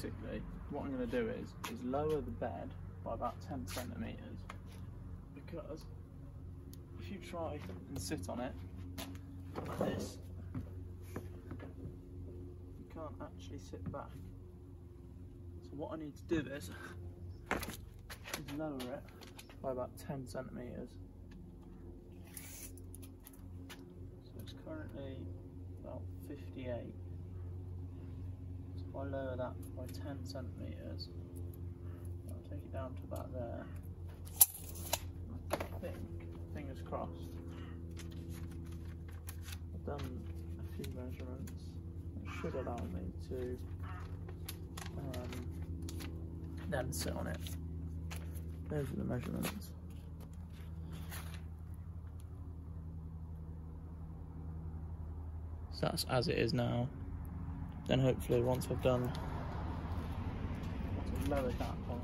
basically, what I'm going to do is is lower the bed by about 10 centimeters because if you try and sit on it like this, you can't actually sit back. So what I need to do is, is lower it by about 10 centimeters. So it's currently about 58. So if I lower that by 10 centimeters, I'll take it down to about there. I think, fingers crossed, I've done a few measurements. It should allow me to um, then sit on it. Those are the measurements. So that's as it is now. Then hopefully once I've done, once I've lowered that by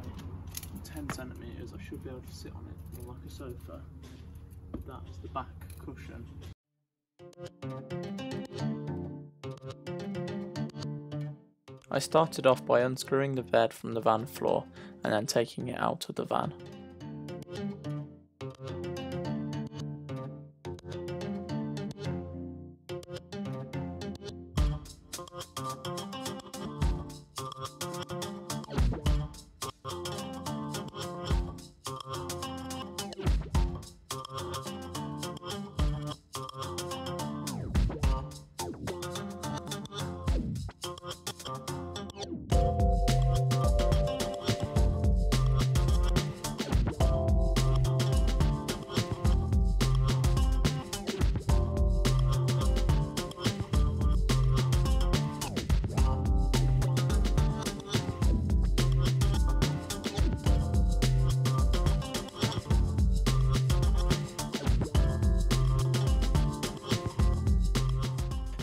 10 centimetres, I should be able to sit on it more like a sofa. That's the back cushion. I started off by unscrewing the bed from the van floor and then taking it out of the van.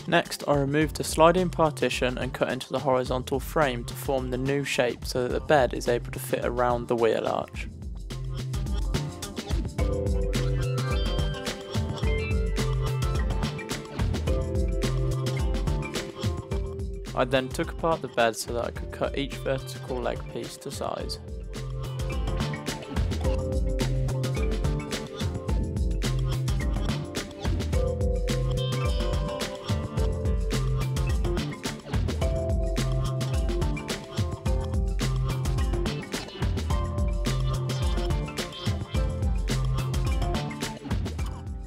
Next, I removed the sliding partition and cut into the horizontal frame to form the new shape so that the bed is able to fit around the wheel arch. I then took apart the bed so that I could cut each vertical leg piece to size.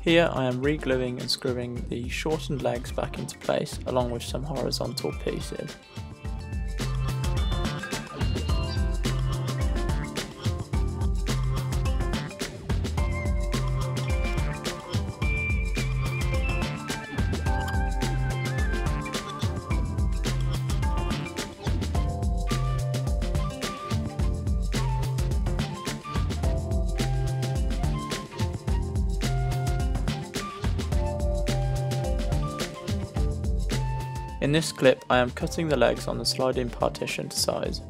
Here I am regluing and screwing the shortened legs back into place along with some horizontal pieces. In this clip I am cutting the legs on the sliding partition to size.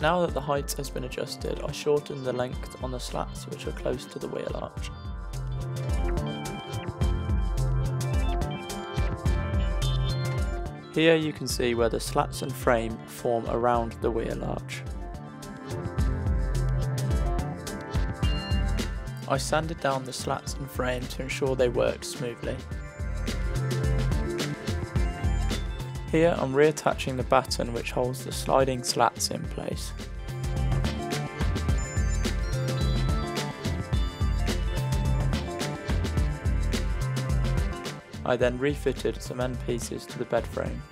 Now that the height has been adjusted, I shorten the length on the slats which are close to the wheel arch. Here you can see where the slats and frame form around the wheel arch. I sanded down the slats and frame to ensure they worked smoothly. Here I'm reattaching the batten which holds the sliding slats in place. I then refitted some end pieces to the bed frame.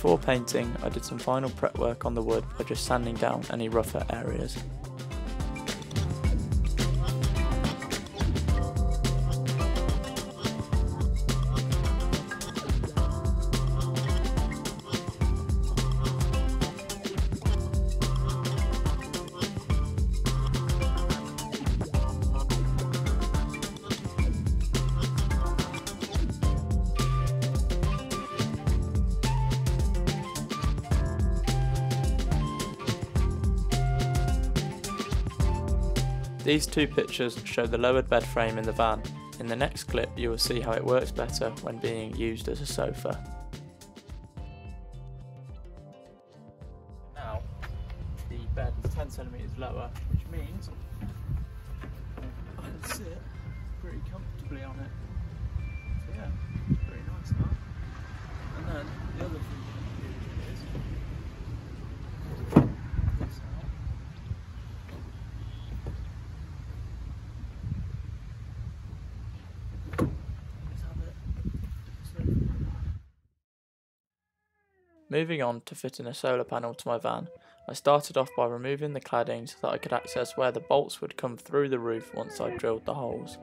Before painting, I did some final prep work on the wood by just sanding down any rougher areas. These two pictures show the lowered bed frame in the van. In the next clip you will see how it works better when being used as a sofa. Now the bed is 10 centimeters lower which means I can sit pretty comfortably on it. So yeah, very nice now. And then the other thing Moving on to fitting a solar panel to my van, I started off by removing the cladding so that I could access where the bolts would come through the roof once I drilled the holes.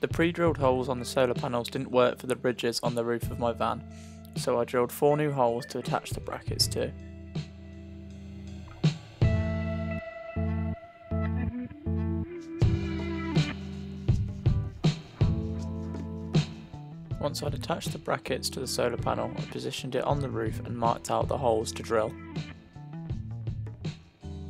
The pre-drilled holes on the solar panels didn't work for the bridges on the roof of my van, so I drilled four new holes to attach the brackets to. Once I'd attached the brackets to the solar panel, I positioned it on the roof and marked out the holes to drill.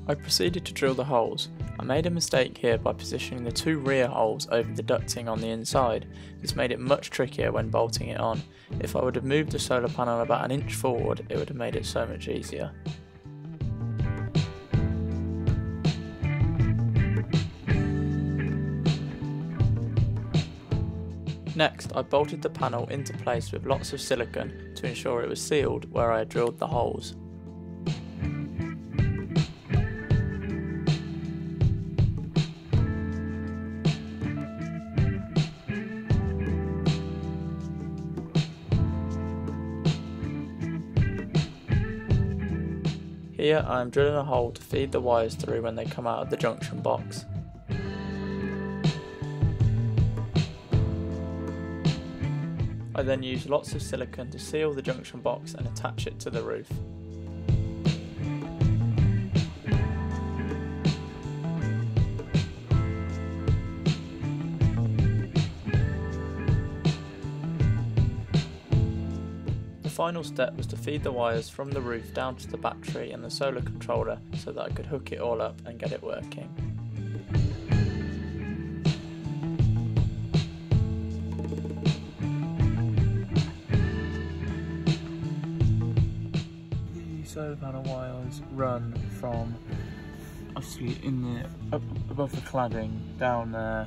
I proceeded to drill the holes, I made a mistake here by positioning the two rear holes over the ducting on the inside. This made it much trickier when bolting it on. If I would have moved the solar panel about an inch forward, it would have made it so much easier. Next, I bolted the panel into place with lots of silicone to ensure it was sealed where I had drilled the holes. Here I am drilling a hole to feed the wires through when they come out of the junction box. I then use lots of silicone to seal the junction box and attach it to the roof. Final step was to feed the wires from the roof down to the battery and the solar controller so that I could hook it all up and get it working. The solar panel wires run from obviously in the up above the cladding down there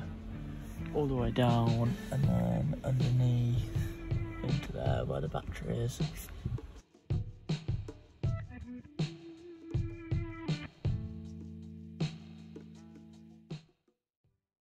all the way down and then underneath into there where the battery is